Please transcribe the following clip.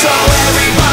So everybody